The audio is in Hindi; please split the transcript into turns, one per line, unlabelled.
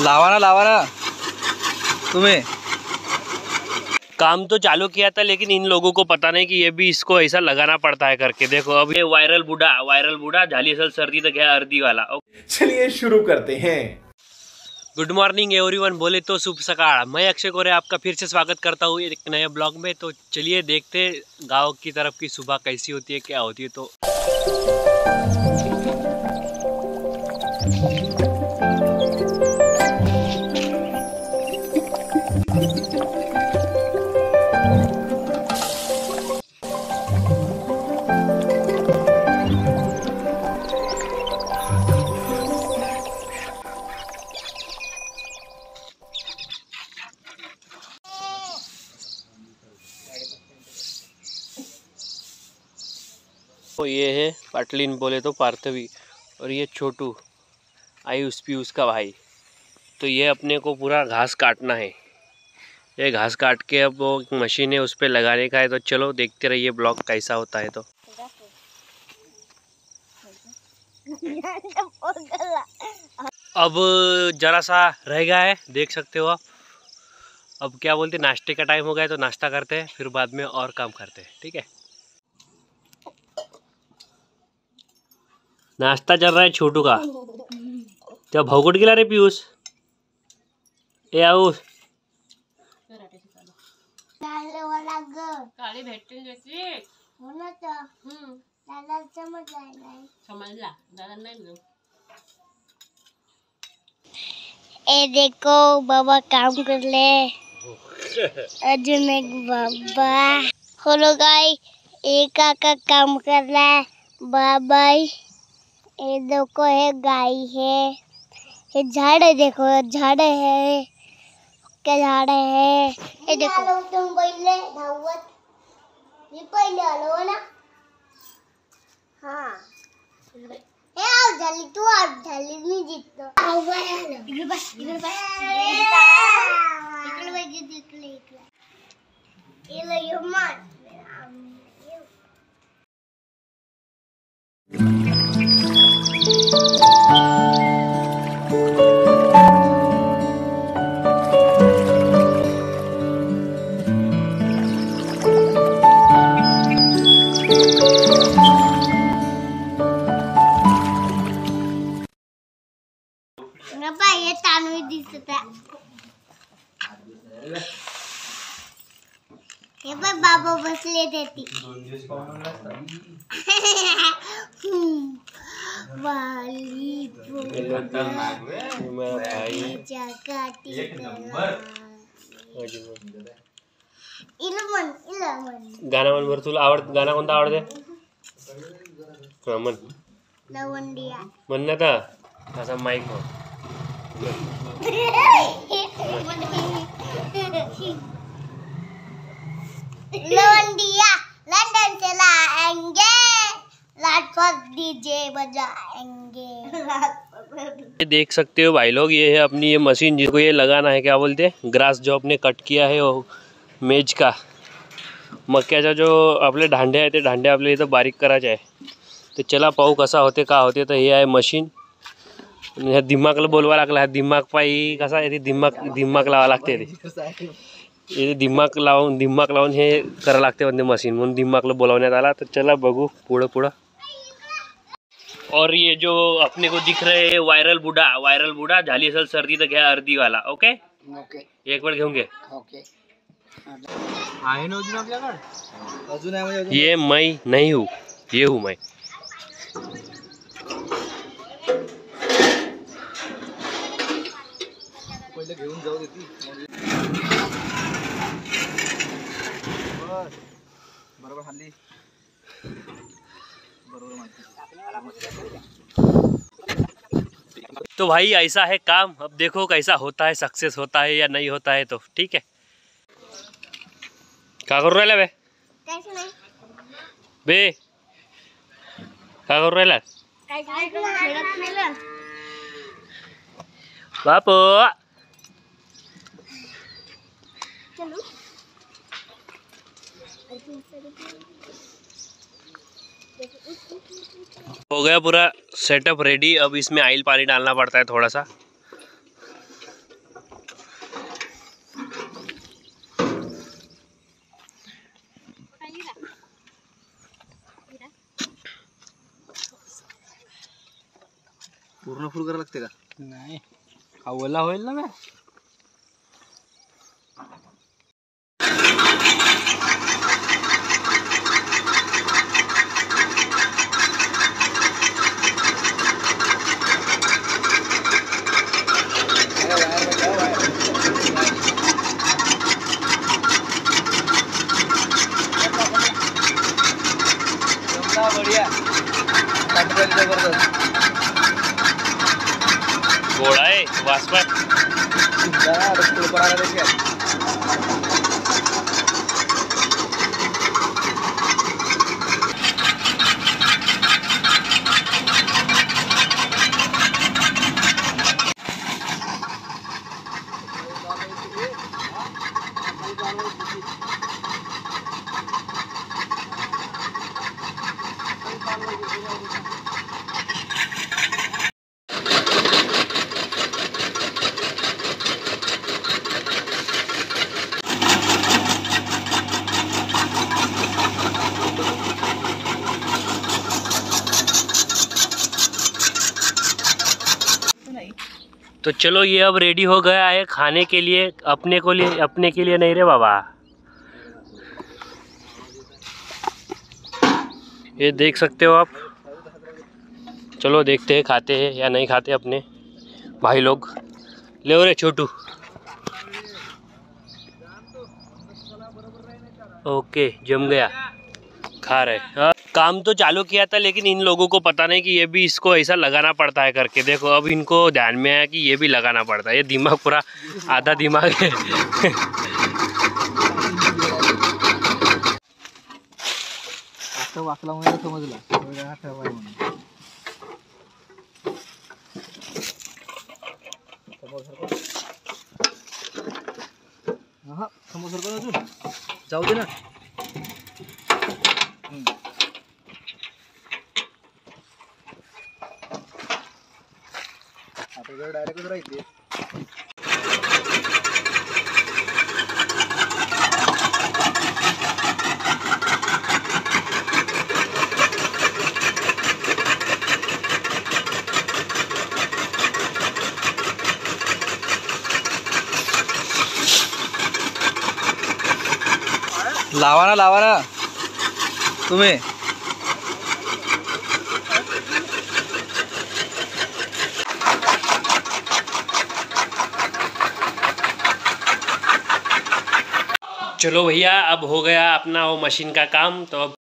लावा ना लावा ना तुम्हें।
काम तो चालू किया था लेकिन इन लोगों को पता नहीं कि ये भी इसको ऐसा लगाना पड़ता है करके। देखो अब ये वायरल बूढ़ा वायरल बूढ़ा झाली असल सर्दी तक है अर्दी वाला।
चलिए शुरू करते हैं।
गुड मॉर्निंग एवरीवन बोले तो शुभ सकाळ मैं अक्षय कोरे आपका फिर से स्वागत करता हूँ एक नए ब्लॉग में। तो चलिए देखते गाँव की तरफ़ की सुबह कैसी होती है क्या होती है तो तो ये है पाटलिन बोले तो पार्थवी और ये छोटू, आयुष पीयूष का भाई। तो ये अपने को पूरा घास काटना है। ये घास काट के अब वो मशीन है उस पर लगाने का है तो चलो देखते रहिए ब्लॉग कैसा होता है तो। अब जरा सा रह गया है, देख सकते हो आप। अब क्या बोलते नाश्ते का टाइम हो गया है तो नाश्ता करते हैं, फिर बाद में और काम करते हैं, ठीक है? नाश्ता चल रहा है छोटू का। क्या भावकुट गेला रे पियुष। ए आऊस
काळी भेटतील त्याची हम्म। समजला दादा नाही ना
ए देखो बाबा काम कर ले। अर्जुन एक बाबा। हेलो गाय एक काका काम कर रहा है। बाबा ये देखो है गाय है। ये झाड़ है देखो झाड़ है। क्या झाड़ है? ये देखो। तुम पहले धावत मी पहिले आलो ना? हाँ। हे आउट झाली तू आउट झाली मी जिंकतो इकडे बस इकडे बस इकडे हे पण बाबा बसले त्याची वाली
मेरा भाई
काटी इलमन इलमन
गाणं म्हण बरं तुला आवड गाणं कोणतं आवडते? हा म्हण.
लवंडिया.
म्हण ना आता असा माईक म्हण.
लवंडिया लंदन लाजपत डीजे बजाएँगे
ये देख सकते हो भाई लोग, ये है अपनी ये मशीन जिसको ये लगाना है, क्या बोलते हैं? ग्रास जो आपने कट किया है वो मेज का। मक्याचा जो आपले दांडे आहे ते दांडे आपले इथं बारीक करायचे आहे. ते चला पाहू कसा होते, का होते, तर हे आहे मशीन. दिमागला बोलवा लागला. दिमाग पायी कसा आहे दिमाग दिमाग लावा लागते ते. दिमाग लावून दिमाग लावून हे करावं लागते म्हणजे मशीन म्हणून दिमागला बोलावण्यात आला. तर चला बघू पुढं पुढं. और ये जो अपने को दिख रहे है वायरल बूढ़ा वायरल बूढ़ा झाली असल सर्दी तक है अर्दी वाला ओके
ओके
एक बार घेऊन घे.
ओके आहे ना अजून आपल्याकडे? अजून आहे म्हणजे अजून
ये मैं नहीं हूँ. ये हूँ मैं.
पहिले घेऊन जाऊ देती। बस। बरोबर हल्ली बरोबर माहिती
तो भाई ऐसा है काम। अब देखो कैसा होता है सक्सेस होता है या नहीं होता है तो ठीक है? क्या करू राहिला बे? बे का करू राहिला
काय
बापू।
चलो।
हो गया पूरा सेटअप रेडी अब इसमें आयल पानी डालना पड़ता है थोड़ा सा
पूर्ण फूल कर लगते का? नहीं. आवला होईल ना ज़बरदस्त
घोड़ा है वास्पर तो चलो ये अब रेडी हो गया है खाने के लिए। अपने को लिए, अपने के लिए नहीं रे बाबा। ये देख सकते हो आप। चलो देखते हैं, खाते हैं या नहीं खाते अपने भाई लोग। ले रे छोटू। ओके, जम गया। खा रहे हाँ, काम तो चालू किया था लेकिन इन लोगों को पता नहीं कि ये भी इसको ऐसा लगाना पड़ता है करके। देखो अब इनको ध्यान में आया कि ये भी लगाना पड़ता है। ये दिमाग पूरा आधा दिमाग है।
आता वाकला म्हणजे समजला वेगळा ठेवाय म्हणून समोर सरकव. आहा, समोर सरकव अजून जाऊ दे ना हम्म. डायरेक्टच राहते लावा ना लावा ना। तुम्ही?
चलो भैया अब हो गया अपना वो मशीन का काम तो अब